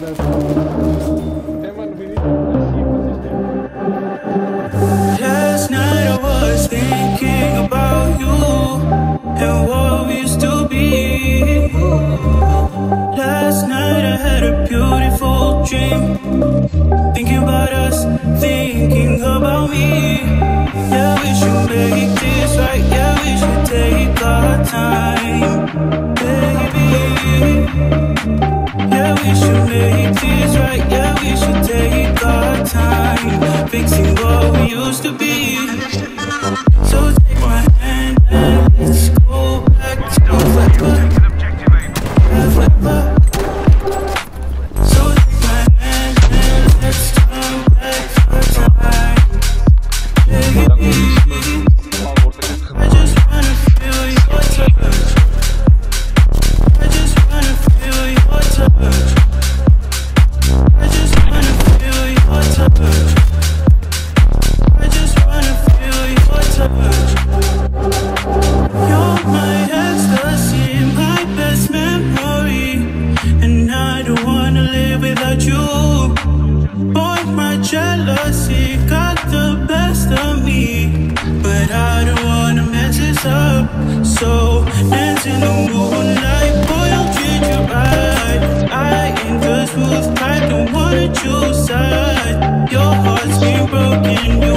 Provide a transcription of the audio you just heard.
Last night I was thinking about you and what we used to be. Last night I had a beautiful dream. Thinking about us, thinking about me. Yeah, this right. Yeah, we take our time, baby. Used to be. So take my hand and let's go back to forever. forever. So take my hand and let's back time. I just wanna feel your touch. I just wanna feel your touch. I just wanna feel your touch. So dance in the moonlight, boy, I'll treat you right. I ain't the smooth type, don't wanna choose. Your heart's been broken,